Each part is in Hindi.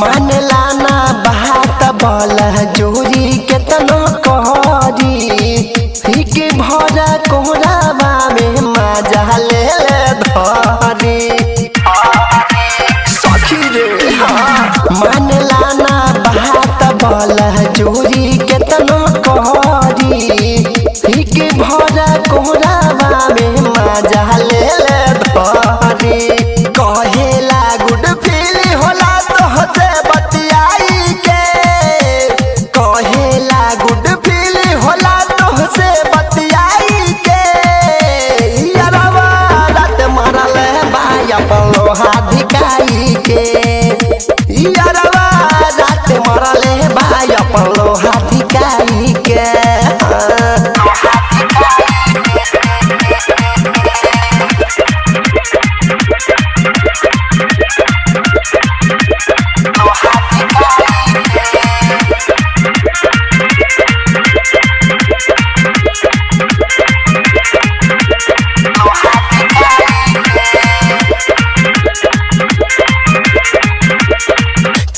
मन लाना बहात बल जोरी के तना।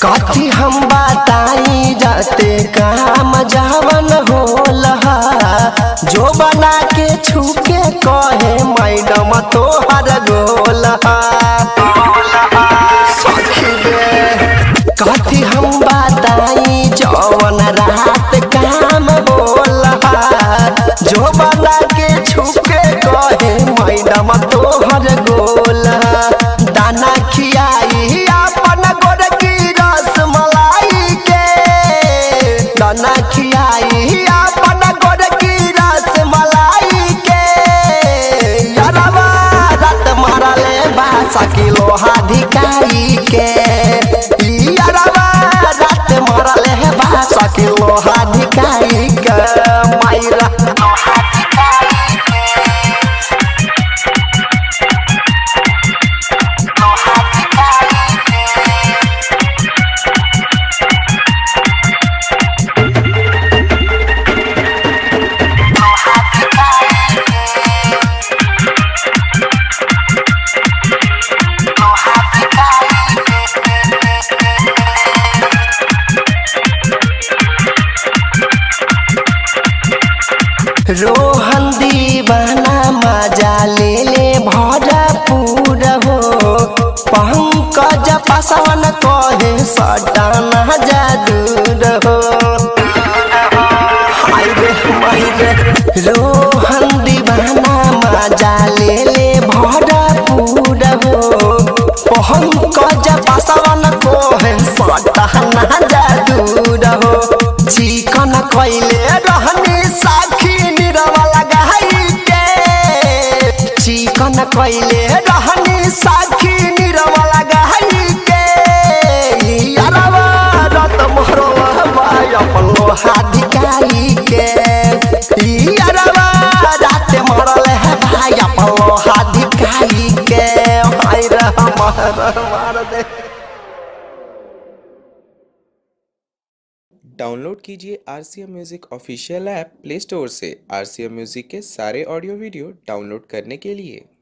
कथी हम बताई जाते का कहे, मैडम, तोहर गोला कथी हम बताई जवन रात काम बोला जो बना के छुपे कहे, मैडम, तोहर गोल रोहन दीवाना मज़ा ले ले भरा हो। पंकज पासवन कहे, सटाना रोहन दीवाना मज़ा ले ले भरा हो। पंकज पासवन कहे, सटाना चिकन कैले रहने रहनी साखी के। यारवा रत मोहरवा दिखाई के। डाउनलोड कीजिए R C M music official app play store से। आर सी एम म्यूज़िक के सारे ऑडियो वीडियो डाउनलोड करने के लिए।